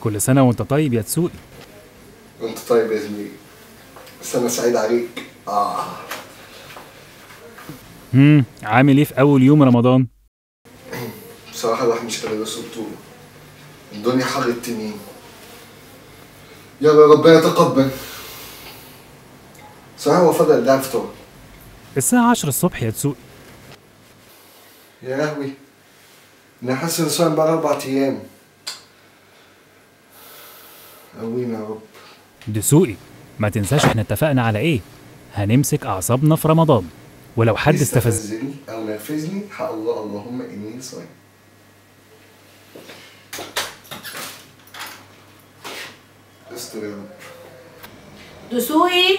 كل سنة وانت طيب يا تسوقي. وانت طيب يا زميلي. سنة سعيدة عليك. آه. هم عامل إيه في أول يوم رمضان؟ بصراحة الواحد مش قادر يوصل طوله. الدنيا حر التنين يلا ربنا يتقبل. صحيح هو فضل على الفطار الساعة 10 الصبح يا تسوقي. يا لهوي. أنا حاسس إن صايم بقى أربع أيام. قوينا يا رب. دسوقي ما تنساش إحنا اتفقنا على إيه؟ هنمسك أعصابنا في رمضان. ولو حد استفز استفزني أو نرفزني حق الله اللهم إني صايم استر يا رب. دسوقي.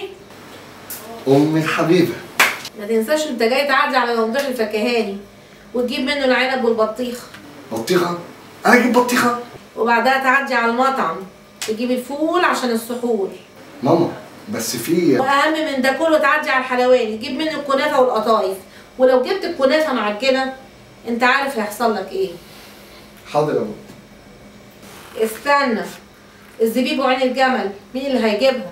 امي الحبيبة. ما تنساش أنت جاي تعدي على ممدوح الفكهاني وتجيب منه العنب والبطيخ. بطيخة؟ أنا أجيب بطيخة؟ وبعدها تعدي على المطعم. تجيب الفول عشان السحور ماما بس في وأهم من ده كله تعدي على الحلواني. تجيب منه الكنافة والقطايف. ولو جبت الكنافة معجنه أنت عارف هيحصل لك إيه. حاضر يا استنى. الزبيب وعين الجمل مين اللي هيجيبهم؟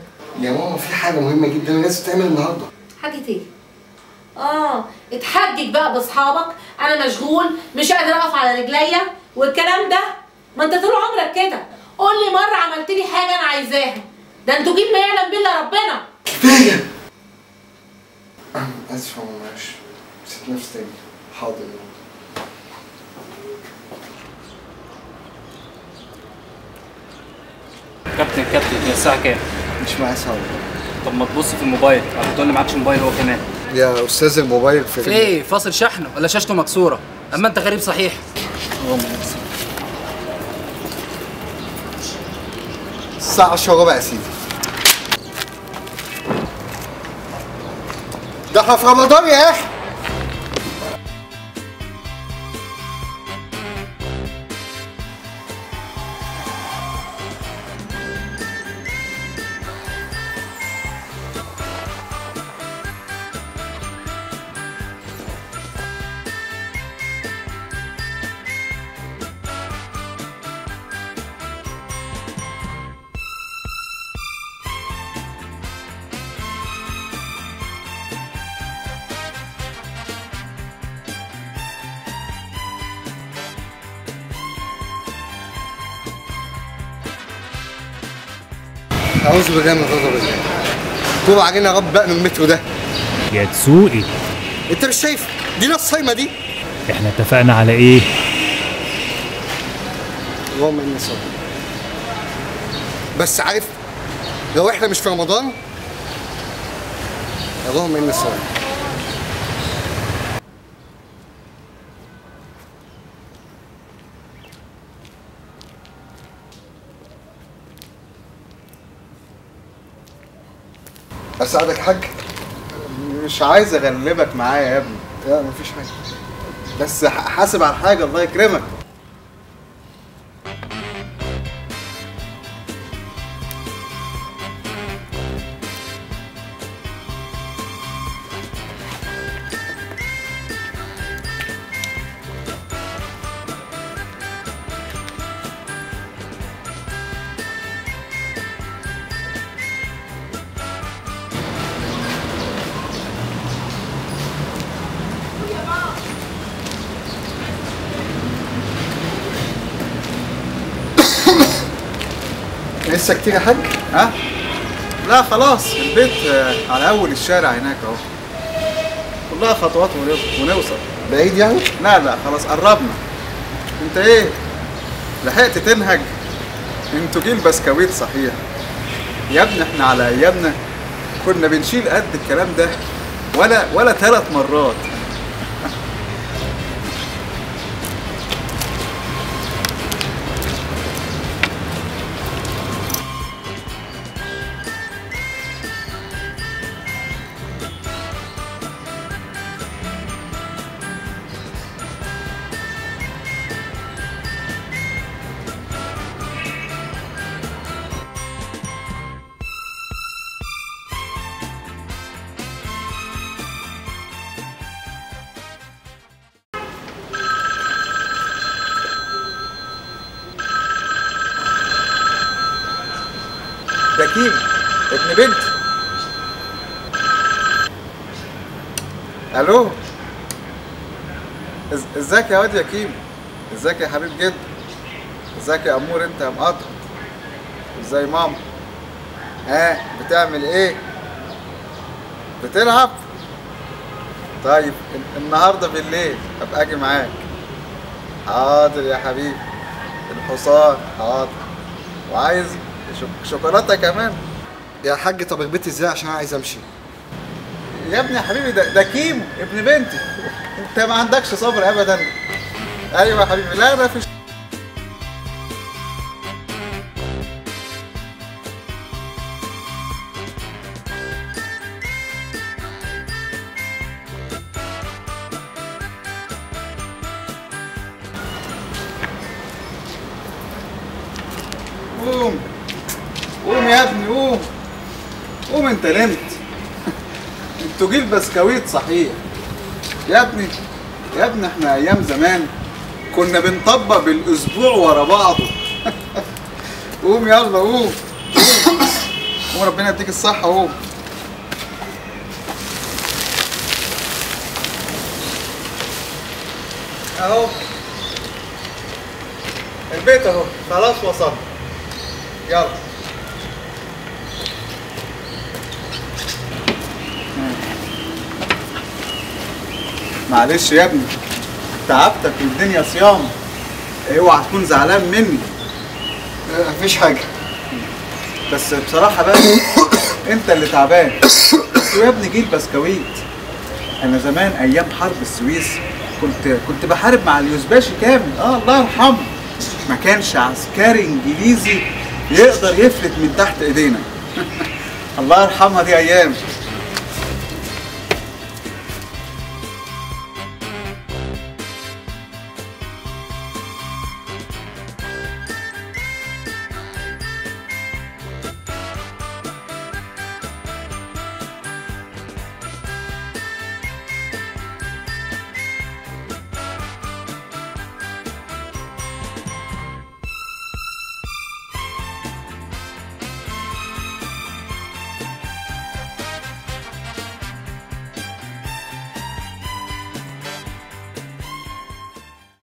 يا ماما في حاجة مهمة جدا لازم تتعمل النهارده. حاجة إيه؟ آه اتحجج بقى بأصحابك. أنا مشغول مش قادر أقف على رجليا. والكلام ده ما أنت طول عمرك كده. قول لي مرة عملت لي حاجة أنا عايزاها. ده أنتوا جيب ما يعلم بالله ربنا. كفاية. أنا آسف يا ماما معلش نسيت نفسي تاني. حاضر. كابتن كابتن هي الساعة كام؟ مش معايا سوا طب ما تبص في الموبايل. أو تقول لي معكش موبايل هو كمان. يا أستاذ الموبايل في في إيه؟ فاصل شحن ولا شاشته مكسورة؟ أما أنت غريب صحيح. الساعة 10 وربع يا سيدي ده إحنا في رمضان يا أخي أعوذ بالله من غضب الله طول علينا يا رب بقى من المترو ده. يا تسوقي. أنت مش شايف دي ناس صايمة دي؟ إحنا اتفقنا على إيه؟ اللهم إني صابر بس عارف لو إحنا مش في رمضان اللهم إني صابر أساعدك يا حاج؟ مش عايز اغلبك معايا يا ابني. لا مفيش حاجة. بس حاسب على الحاجة الله يكرمك. لسه كتير يا حاج؟ ها؟ لا خلاص البيت آه، على أول الشارع هناك أهو. كلها خطوات ونو- ونوصل. بعيد يعني؟ لا لا خلاص قربنا. أنت إيه؟ لحقت تنهج. أنتوا جيل بسكويت صحيح. يا ابني إحنا على أيامنا كنا بنشيل قد الكلام ده ولا ولا ثلاث مرات. كيم ابن بنتي ألو؟ إزيك يا واد يا كيم إزيك يا حبيب جد؟ إزيك يا أمور أنت يا مقطع إزاي ماما؟ ها؟ بتعمل إيه؟ بتلعب؟ طيب ال- النهارده بالليل أبقى أجي معاك. حاضر يا حبيبي. الحصان حاضر. وعايز شوكولاتة كمان. يا حاج طب البيت إزاي عشان أنا عايز امشي؟ يا ابني يا حبيبي ده, ده كيمو ابن بنتي. انت ما عندكش صبر ابدا. أيوه يا حبيبي لا ما فيش قوم. يا ابني قوم. قوم انت نمت. أنتوا جيل بسكويت صحيح. يا ابني يا ابني إحنا أيام زمان كنا بنطبق بالاسبوع ورا بعضه. قوم يلا قوم. قوم ربنا يديك الصحة قوم. اهو. البيت اهو. خلاص وصل يلا. معلش يا ابني تعبتك والدنيا صيام. اوعى تكون زعلان مني. مفيش حاجة. بس بصراحة بقى انت اللي تعبان. يا ابني جيل بسكويت. أنا زمان أيام حرب السويس كنت كنت بحارب مع اليوزباشي كامل. آه الله يرحمه. ما كانش عسكري انجليزي يقدر يفلت من تحت ايدينا. الله يرحمها دي أيام.